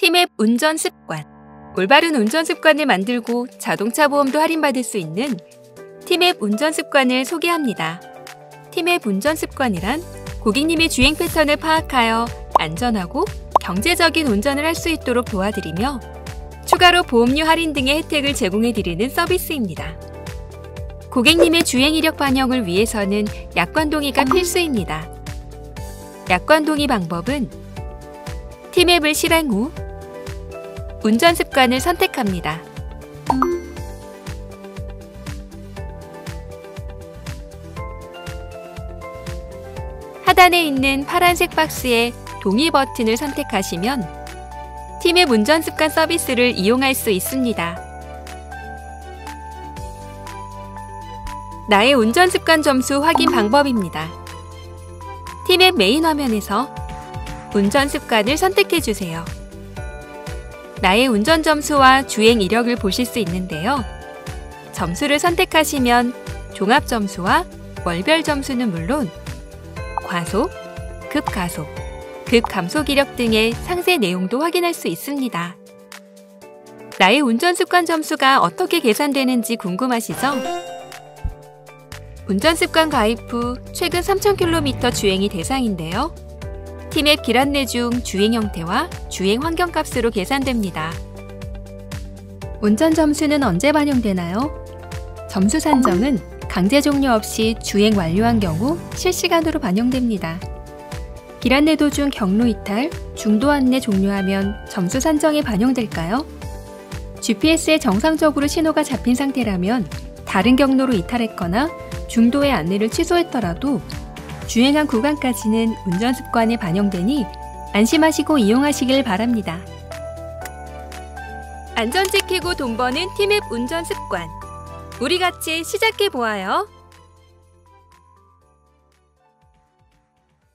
티맵 운전 습관. 올바른 운전 습관을 만들고 자동차 보험도 할인받을 수 있는 티맵 운전 습관을 소개합니다. 티맵 운전 습관이란 고객님의 주행 패턴을 파악하여 안전하고 경제적인 운전을 할 수 있도록 도와드리며 추가로 보험료 할인 등의 혜택을 제공해드리는 서비스입니다. 고객님의 주행 이력 반영을 위해서는 약관 동의가 필수입니다. 약관 동의 방법은 티맵을 실행 후 운전 습관을 선택합니다. 하단에 있는 파란색 박스에 동의 버튼을 선택하시면 팀의 운전 습관 서비스를 이용할 수 있습니다. 나의 운전 습관 점수 확인 방법입니다. 팀의 메인 화면에서 운전 습관을 선택해 주세요. 나의 운전 점수와 주행 이력을 보실 수 있는데요. 점수를 선택하시면 종합 점수와 월별 점수는 물론 과속, 급가속, 급감속 이력 등의 상세 내용도 확인할 수 있습니다. 나의 운전 습관 점수가 어떻게 계산되는지 궁금하시죠? 운전 습관 가입 후 최근 3,000km 주행이 대상인데요. 팀앱 길 안내 중 주행 형태와 주행 환경 값으로 계산됩니다. 운전 점수는 언제 반영되나요? 점수 산정은 강제 종료 없이 주행 완료한 경우 실시간으로 반영됩니다. 길 안내 도중 경로 이탈, 중도 안내 종료하면 점수 산정에 반영될까요? GPS에 정상적으로 신호가 잡힌 상태라면 다른 경로로 이탈했거나 중도의 안내를 취소했더라도 주행한 구간까지는 운전 습관에 반영되니 안심하시고 이용하시길 바랍니다. 안전 지키고 돈 버는 티맵 운전 습관. 우리 같이 시작해 보아요.